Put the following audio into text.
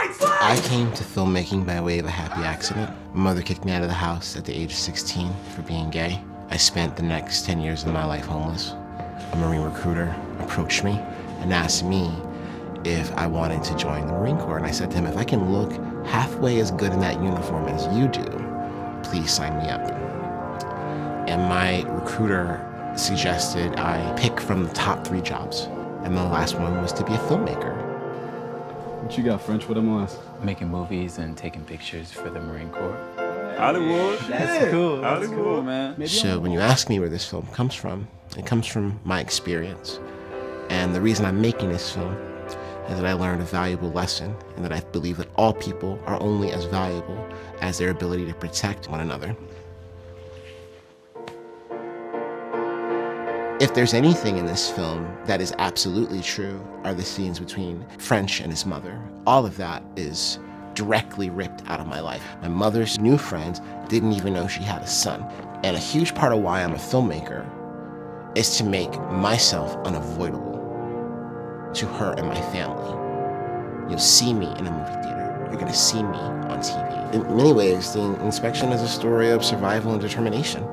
I came to filmmaking by way of a happy accident. My mother kicked me out of the house at the age of 16 for being gay. I spent the next 10 years of my life homeless. A Marine recruiter approached me and asked me if I wanted to join the Marine Corps. And I said to him, if I can look halfway as good in that uniform as you do, please sign me up. And my recruiter suggested I pick from the top three jobs. And the last one was to be a filmmaker. What you got, French? What am I asking? Making movies and taking pictures for the Marine Corps. Hollywood. That's cool. That's Hollywood. cool, man. So when you ask me where this film comes from, it comes from my experience. And the reason I'm making this film is that I learned a valuable lesson and that I believe that all people are only as valuable as their ability to protect one another. If there's anything in this film that is absolutely true, are the scenes between French and his mother. All of that is directly ripped out of my life. My mother's new friends didn't even know she had a son. And a huge part of why I'm a filmmaker is to make myself unavoidable to her and my family. You'll see me in a movie theater. You're gonna see me on TV. In many ways, the inspection is a story of survival and determination.